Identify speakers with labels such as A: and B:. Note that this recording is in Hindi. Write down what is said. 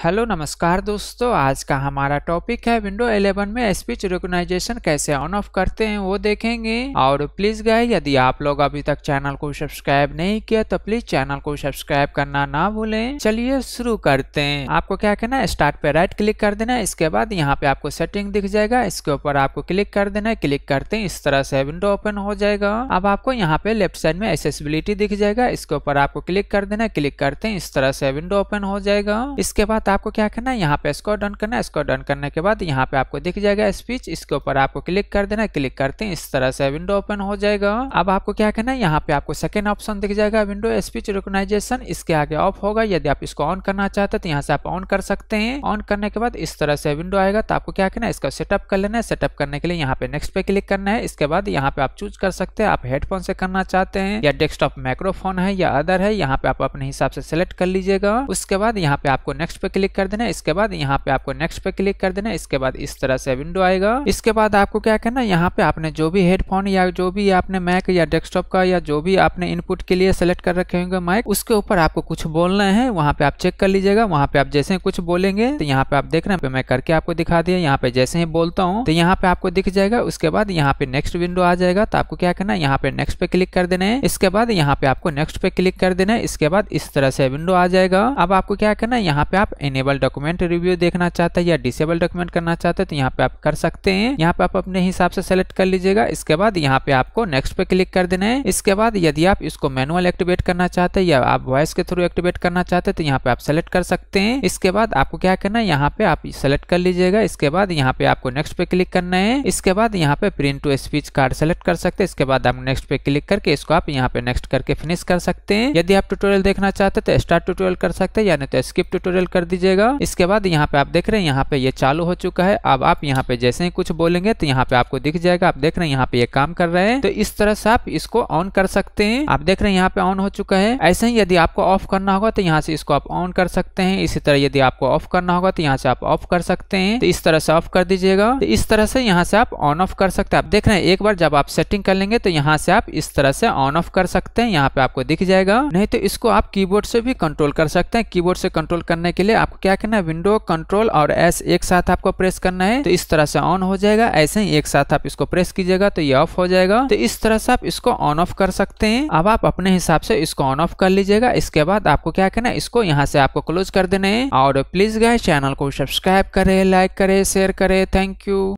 A: हेलो, नमस्कार दोस्तों। आज का हमारा टॉपिक है विंडो 11 में स्पीच रिकॉग्नाइजेशन कैसे ऑन ऑफ़ करते हैं, वो देखेंगे। और प्लीज़ गए यदि आप लोग अभी तक चैनल को सब्सक्राइब नहीं किया तो प्लीज़ चैनल को सब्सक्राइब करना ना भूलें। चलिए शुरू करते हैं। आपको क्या करना है? स्टार्ट पे राइट क्लिक कर देना है। इसके बाद यहाँ पे आपको सेटिंग दिख जाएगा। इसके ऊपर आपको क्लिक कर देना है। क्लिक करते हैं इस तरह से विंडो ओपन हो जाएगा। अब आपको यहाँ पे लेफ़्ट साइड में एसेसिबिलिटी दिख जाएगा। इसके ऊपर आपको क्लिक कर देना है। क्लिक करते हैं इस तरह से विंडो ओपन हो जाएगा। इसके बाद आपको क्या करना है? यहाँ पे स्कोर डन करना है। इसको डन करने के बाद यहाँ पे आपको दिख जाएगा स्पीच इसके ऊपर आपको क्लिक कर देना है। क्लिक करते हैं। इस तरह से विंडो ओपन हो जाएगा। अब आपको क्या करना है? यहाँ पे आपको सेकंड ऑप्शन दिख जाएगा। विंडो स्पीच रिकोगनाइजेशन इसके आगे ऑफ़ होगा। यदि आप इसको ऑन करना चाहते हैं तो यहाँ से आप ऑन कर सकते हैं। ऑन करने के बाद इस तरह से विंडो आएगा। तो आपको क्या करना है? इसका सेटअप कर लेना है। सेटअप करने के लिए यहाँ पे नेक्स्ट पे क्लिक करना है। इसके बाद यहाँ पे आप चूज़ कर सकते हैं। आप हेडफोन से करना चाहते हैं या डेस्कटॉप माइक्रोफोन है या अदर है, यहाँ पे आप अपने हिसाब से सिलेक्ट कर लीजिएगा। उसके बाद यहाँ पे आपको नेक्स्ट पे क्लिक कर देना, इसके बाद यहाँ पे आपको नेक्स्ट पे क्लिक कर देना, इसके बाद इस तरह से विंडो आएगा। इसके बाद आपको क्या करना, यहाँ पे आपने जो भी हेडफोन या जो भी आपने मैक या डेस्कटॉप का या जो भी आपने इनपुट के लिए सेलेक्ट कर रखे होंगे माइक उसके ऊपर आपको कुछ बोलना है, वहाँ पे आप चेक कर लीजिएगा। वहाँ पे आप जैसे कुछ बोलेंगे तो यहाँ पे आप देख रहे हैं मैं करके आपको दिखा दिया, यहाँ पे जैसे ही बोलता हूँ तो यहाँ पे आपको दिख जाएगा। उसके बाद यहाँ पे नेक्स्ट विंडो आ जाएगा तो आपको क्या करना है, यहाँ पे नेक्स्ट पे क्लिक कर देना है। इसके बाद यहाँ पे आपको नेक्स्ट पे क्लिक कर देना है, इसके बाद इस तरह से विंडो आ जाएगा। अब आपको क्या करना है, यहाँ पे आप एनेबल डॉक्यूमेंट रिव्यू देखना चाहते हैं या डिसेबल डॉक्यूमेंट करना चाहते हैं तो यहाँ पे आप कर सकते हैं। यहाँ पे आप अपने हिसाब से सेलेक्ट कर लीजिएगा। इसके बाद यहाँ पे आपको नेक्स्ट पे क्लिक कर देना है। इसके बाद यदि आप इसको मैनुअल एक्टिवेट करना चाहते हैं या आप वॉइस के थ्रू एक्टिवेट करना चाहते हैं तो यहाँ पे आप सेलेक्ट कर सकते हैं। इसके बाद आपको क्या करना है? यहाँ पे आप सेलेक्ट कर लीजिएगा। इसके बाद यहाँ पे आपको नेक्स्ट पे क्लिक करना है। इसके बाद यहाँ पे print to speech card select कर सकते हैं। इसके बाद आप नेक्स्ट पे क्लिक करके इसको आप यहाँ पे नेक्स्ट करके फिनिश कर सकते हैं। यदि आप ट्यूटोरियल देखना चाहते हैं तो स्टार्ट ट्यूटोरियल कर सकते हैं, या नहीं तो स्किप ट्यूटोरियल कर दीजिएगा इसके बाद यहाँ पे आप देख रहे हैं, यहाँ पे ये चालू हो चुका है। अब आप यहाँ पे जैसे ही कुछ बोलेंगे तो यहाँ पे आपको दिख जाएगा। आप देख रहे हैं, यहाँ पे ये काम कर रहे हैं। तो इस तरह से आप इसको ऑन कर सकते हैं। आप देख रहे हैं, यहाँ पे ऑन हो चुका है। ऐसे ही यदि आपको ऑफ़ करना होगा तो यहाँ से इसको आप ऑन कर सकते हैं। इसी तरह यदि आपको ऑफ़ करना होगा तो यहाँ से आप ऑफ़ कर सकते हैं। तो इस तरह से ऑफ़ कर दीजिएगा। तो इस तरह से यहाँ से आप ऑन ऑफ़ कर सकते हैं। आप देख रहे हैं, एक बार जब आप सेटिंग कर लेंगे तो यहाँ से आप इस तरह से ऑन ऑफ़ कर सकते हैं। यहाँ पे आपको दिख जाएगा। नहीं तो इसको आप कीबोर्ड से भी कंट्रोल कर सकते हैं। कीबोर्ड से कंट्रोल करने के लिए आपको क्या करना है? विंडो कंट्रोल और एस एक साथ आपको प्रेस करना है। तो इस तरह से ऑन हो जाएगा। ऐसे ही एक साथ आप इसको प्रेस कीजिएगा तो ये ऑफ़ हो जाएगा। तो इस तरह से आप इसको ऑन ऑफ़ कर सकते हैं। अब आप अपने हिसाब से इसको ऑन ऑफ़ कर लीजिएगा। इसके बाद आपको क्या करना है? इसको यहाँ से आपको क्लोज कर देना है। और प्लीज़ गाय चैनल को सब्सक्राइब करे लाइक करे शेयर करे। Thank you